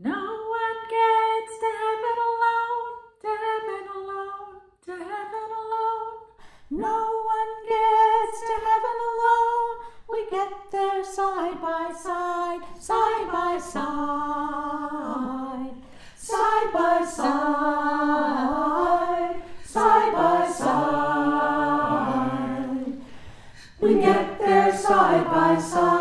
No one gets to heaven alone, to heaven alone, to heaven alone. No one gets to heaven alone. We get there side by side, side by side, side by side, side by side. We get there side by side.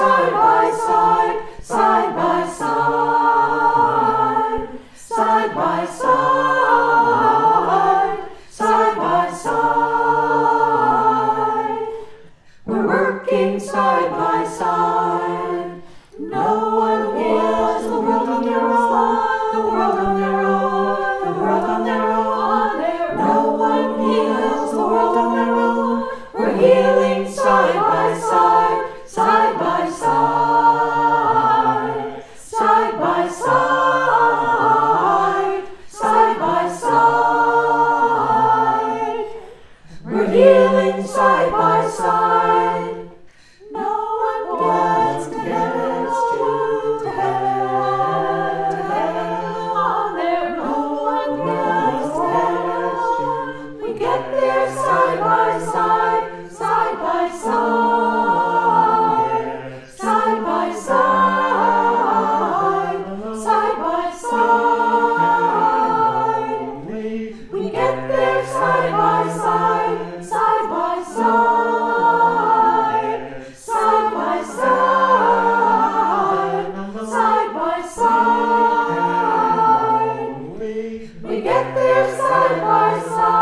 side by side, side by side, side by side, side by side. We're working side by side, side by side, side by side. We get there side by side, side by side, side by side, side by side. We get there side by side.